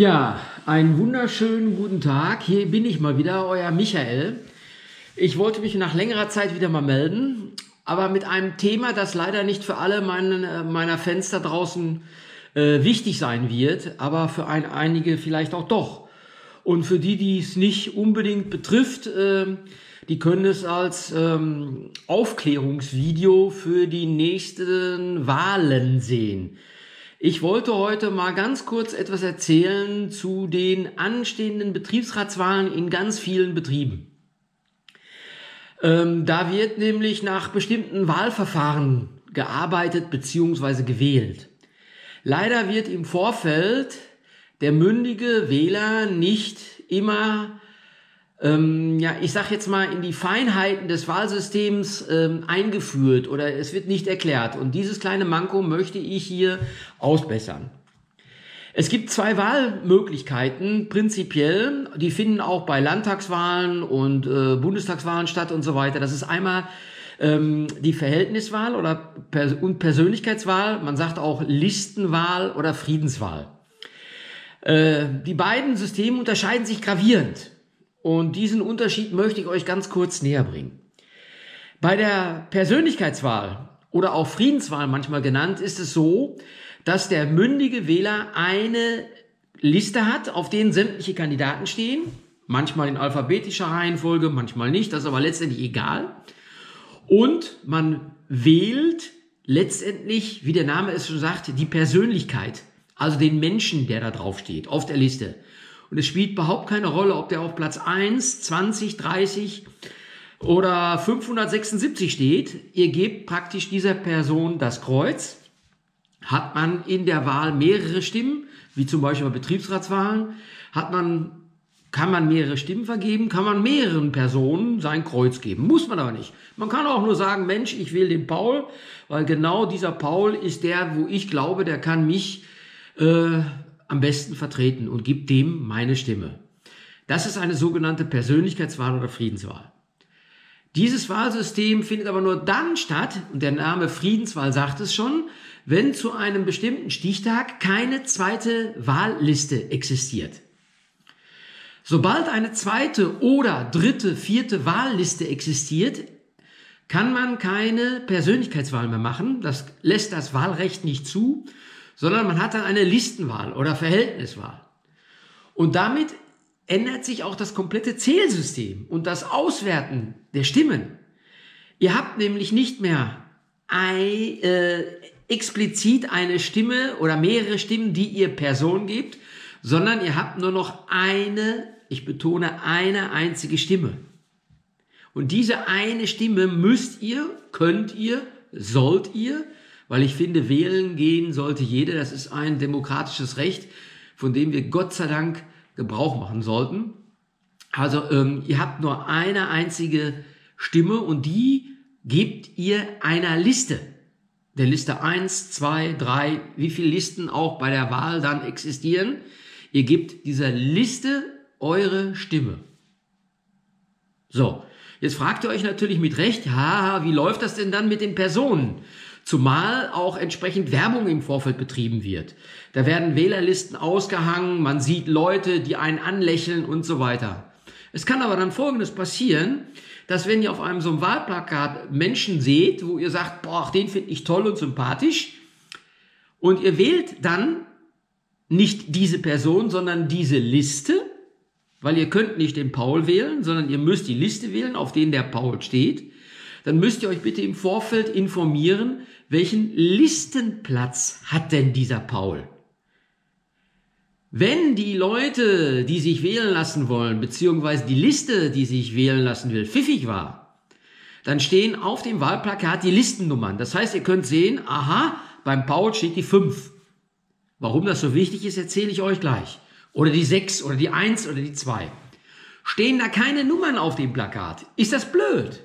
Ja, einen wunderschönen guten Tag. Hier bin ich mal wieder, euer Michael. Ich wollte mich nach längerer Zeit wieder mal melden, aber mit einem Thema, das leider nicht für alle meine, meiner Fans da draußen äh, wichtig sein wird, aber für ein, einige vielleicht auch doch. Und für die, die es nicht unbedingt betrifft, äh, die können es als ähm, Aufklärungsvideo für die nächsten Wahlen sehen. Ich wollte heute mal ganz kurz etwas erzählen zu den anstehenden Betriebsratswahlen in ganz vielen Betrieben. Ähm, da wird nämlich nach bestimmten Wahlverfahren gearbeitet bzw. gewählt. Leider wird im Vorfeld der mündige Wähler nicht immer ähm, ja, ich sag jetzt mal, in die Feinheiten des Wahlsystems ähm, eingeführt oder es wird nicht erklärt. Und dieses kleine Manko möchte ich hier ausbessern. Es gibt zwei Wahlmöglichkeiten, prinzipiell. Die finden auch bei Landtagswahlen und äh, Bundestagswahlen statt und so weiter. Das ist einmal ähm, die Verhältniswahl oder Pers und Persönlichkeitswahl. Man sagt auch Listenwahl oder Friedenswahl. Äh, die beiden Systeme unterscheiden sich gravierend. Und diesen Unterschied möchte ich euch ganz kurz näher bringen. Bei der Persönlichkeitswahl oder auch Friedenswahl manchmal genannt, ist es so, dass der mündige Wähler eine Liste hat, auf denen sämtliche Kandidaten stehen, manchmal in alphabetischer Reihenfolge, manchmal nicht, das ist aber letztendlich egal. Und man wählt letztendlich, wie der Name es schon sagt, die Persönlichkeit, also den Menschen, der da drauf steht, auf der Liste. Und es spielt überhaupt keine Rolle, ob der auf Platz 1, 20, 30 oder 576 steht. Ihr gebt praktisch dieser Person das Kreuz. Hat man in der Wahl mehrere Stimmen, wie zum Beispiel bei Betriebsratswahlen, hat man kann man mehrere Stimmen vergeben, kann man mehreren Personen sein Kreuz geben. Muss man aber nicht. Man kann auch nur sagen, Mensch, ich will den Paul, weil genau dieser Paul ist der, wo ich glaube, der kann mich äh, am besten vertreten und gibt dem meine Stimme. Das ist eine sogenannte Persönlichkeitswahl oder Friedenswahl. Dieses Wahlsystem findet aber nur dann statt, und der Name Friedenswahl sagt es schon, wenn zu einem bestimmten Stichtag keine zweite Wahlliste existiert. Sobald eine zweite oder dritte, vierte Wahlliste existiert, kann man keine Persönlichkeitswahl mehr machen. Das lässt das Wahlrecht nicht zu sondern man hat dann eine Listenwahl oder Verhältniswahl. Und damit ändert sich auch das komplette Zählsystem und das Auswerten der Stimmen. Ihr habt nämlich nicht mehr ein, äh, explizit eine Stimme oder mehrere Stimmen, die ihr Person gebt, sondern ihr habt nur noch eine, ich betone, eine einzige Stimme. Und diese eine Stimme müsst ihr, könnt ihr, sollt ihr weil ich finde, wählen gehen sollte jeder. Das ist ein demokratisches Recht, von dem wir Gott sei Dank Gebrauch machen sollten. Also ähm, ihr habt nur eine einzige Stimme und die gebt ihr einer Liste. Der Liste 1, 2, 3, wie viele Listen auch bei der Wahl dann existieren. Ihr gebt dieser Liste eure Stimme. So, jetzt fragt ihr euch natürlich mit Recht, haha, wie läuft das denn dann mit den Personen? Zumal auch entsprechend Werbung im Vorfeld betrieben wird. Da werden Wählerlisten ausgehangen, man sieht Leute, die einen anlächeln und so weiter. Es kann aber dann Folgendes passieren, dass wenn ihr auf einem so einem Wahlplakat Menschen seht, wo ihr sagt, boah, den finde ich toll und sympathisch, und ihr wählt dann nicht diese Person, sondern diese Liste, weil ihr könnt nicht den Paul wählen, sondern ihr müsst die Liste wählen, auf denen der Paul steht, dann müsst ihr euch bitte im Vorfeld informieren, welchen Listenplatz hat denn dieser Paul? Wenn die Leute, die sich wählen lassen wollen, beziehungsweise die Liste, die sich wählen lassen will, pfiffig war, dann stehen auf dem Wahlplakat die Listennummern. Das heißt, ihr könnt sehen, aha, beim Paul steht die 5. Warum das so wichtig ist, erzähle ich euch gleich. Oder die 6 oder die 1 oder die 2. Stehen da keine Nummern auf dem Plakat? Ist das blöd?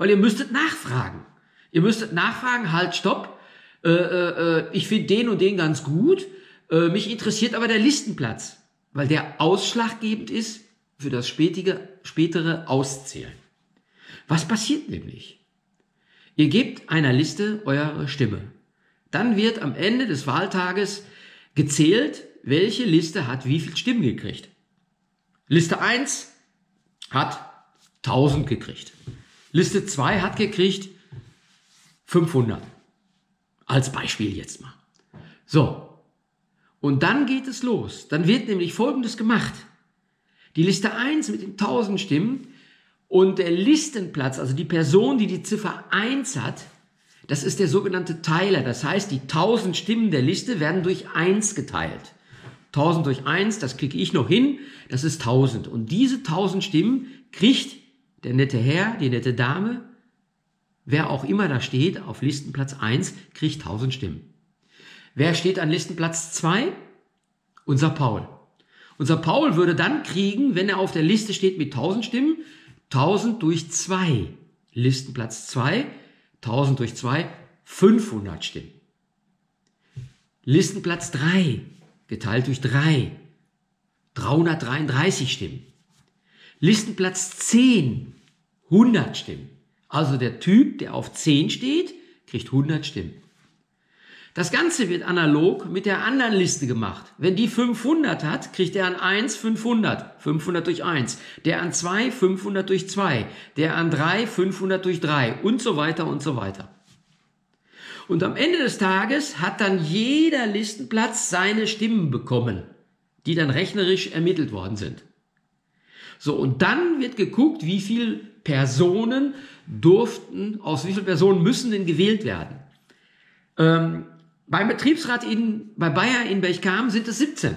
Weil ihr müsstet nachfragen. Ihr müsstet nachfragen, halt, stopp, äh, äh, äh, ich finde den und den ganz gut, äh, mich interessiert aber der Listenplatz, weil der ausschlaggebend ist für das spätige, spätere Auszählen. Was passiert nämlich? Ihr gebt einer Liste eure Stimme. Dann wird am Ende des Wahltages gezählt, welche Liste hat wie viel Stimmen gekriegt. Liste 1 hat 1000 gekriegt. Liste 2 hat gekriegt 500. Als Beispiel jetzt mal. So. Und dann geht es los. Dann wird nämlich Folgendes gemacht. Die Liste 1 mit den 1000 Stimmen und der Listenplatz, also die Person, die die Ziffer 1 hat, das ist der sogenannte Teiler. Das heißt, die 1000 Stimmen der Liste werden durch 1 geteilt. 1000 durch 1, das kriege ich noch hin, das ist 1000. Und diese 1000 Stimmen kriegt der nette Herr, die nette Dame, wer auch immer da steht, auf Listenplatz 1, kriegt 1000 Stimmen. Wer steht an Listenplatz 2? Unser Paul. Unser Paul würde dann kriegen, wenn er auf der Liste steht mit 1000 Stimmen, 1000 durch 2. Listenplatz 2, 1000 durch 2, 500 Stimmen. Listenplatz 3, geteilt durch 3, 333 Stimmen. Listenplatz 10, 100 Stimmen. Also der Typ, der auf 10 steht, kriegt 100 Stimmen. Das Ganze wird analog mit der anderen Liste gemacht. Wenn die 500 hat, kriegt er an 1 500, 500 durch 1. Der an 2 500 durch 2. Der an 3 500 durch 3 und so weiter und so weiter. Und am Ende des Tages hat dann jeder Listenplatz seine Stimmen bekommen, die dann rechnerisch ermittelt worden sind. So, und dann wird geguckt, wie viele Personen durften, aus wie vielen Personen müssen denn gewählt werden. Ähm, beim Betriebsrat in, bei Bayer in Berchkam sind es 17.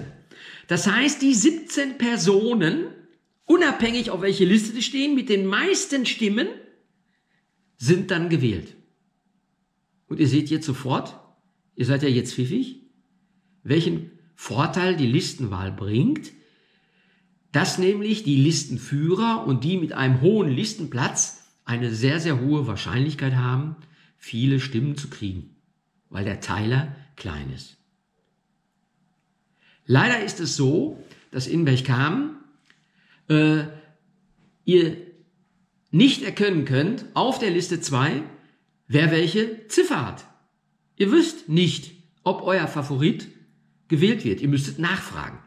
Das heißt, die 17 Personen, unabhängig auf welche Liste die stehen, mit den meisten Stimmen, sind dann gewählt. Und ihr seht jetzt sofort, ihr seid ja jetzt pfiffig, welchen Vorteil die Listenwahl bringt, dass nämlich die Listenführer und die mit einem hohen Listenplatz eine sehr, sehr hohe Wahrscheinlichkeit haben, viele Stimmen zu kriegen weil der Teiler klein ist. Leider ist es so, dass in Berchkam äh, ihr nicht erkennen könnt auf der Liste 2, wer welche Ziffer hat. Ihr wisst nicht, ob euer Favorit gewählt wird. Ihr müsstet nachfragen.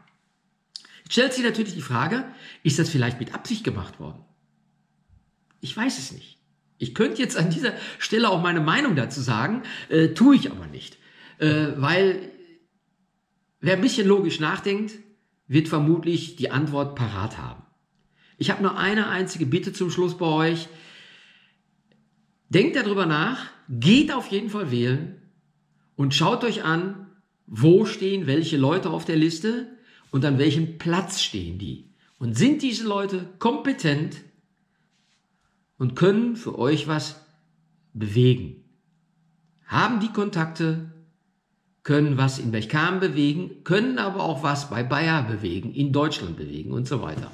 Stellt sich natürlich die Frage, ist das vielleicht mit Absicht gemacht worden? Ich weiß es nicht. Ich könnte jetzt an dieser Stelle auch meine Meinung dazu sagen, äh, tue ich aber nicht. Äh, weil wer ein bisschen logisch nachdenkt, wird vermutlich die Antwort parat haben. Ich habe nur eine einzige Bitte zum Schluss bei euch. Denkt darüber nach, geht auf jeden Fall wählen und schaut euch an, wo stehen welche Leute auf der Liste und an welchem Platz stehen die. Und sind diese Leute kompetent, und können für euch was bewegen. Haben die Kontakte, können was in Berchkam bewegen, können aber auch was bei Bayer bewegen, in Deutschland bewegen und so weiter.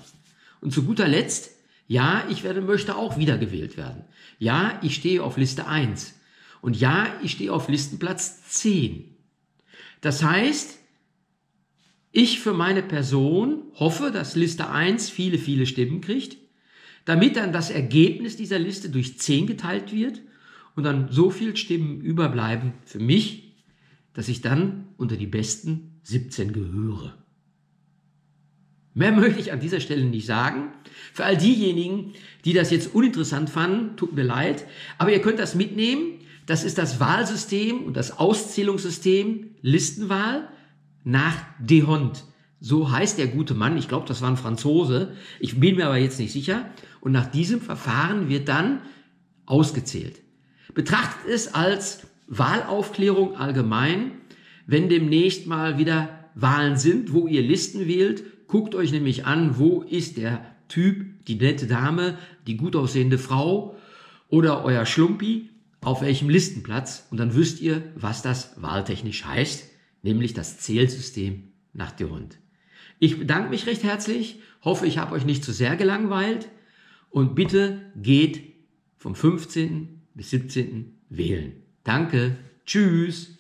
Und zu guter Letzt, ja, ich werde, möchte auch wiedergewählt werden. Ja, ich stehe auf Liste 1. Und ja, ich stehe auf Listenplatz 10. Das heißt, ich für meine Person hoffe, dass Liste 1 viele, viele Stimmen kriegt damit dann das Ergebnis dieser Liste durch 10 geteilt wird und dann so viel Stimmen überbleiben für mich, dass ich dann unter die besten 17 gehöre. Mehr möchte ich an dieser Stelle nicht sagen. Für all diejenigen, die das jetzt uninteressant fanden, tut mir leid, aber ihr könnt das mitnehmen. Das ist das Wahlsystem und das Auszählungssystem Listenwahl nach Dehont. So heißt der gute Mann. Ich glaube, das war ein Franzose. Ich bin mir aber jetzt nicht sicher. Und nach diesem Verfahren wird dann ausgezählt. Betrachtet es als Wahlaufklärung allgemein, wenn demnächst mal wieder Wahlen sind, wo ihr Listen wählt, guckt euch nämlich an, wo ist der Typ, die nette Dame, die gut aussehende Frau oder euer Schlumpi, auf welchem Listenplatz und dann wisst ihr, was das wahltechnisch heißt, nämlich das Zählsystem nach der. Ich bedanke mich recht herzlich, hoffe, ich habe euch nicht zu sehr gelangweilt. Und bitte geht vom 15. bis 17. wählen. Danke. Tschüss.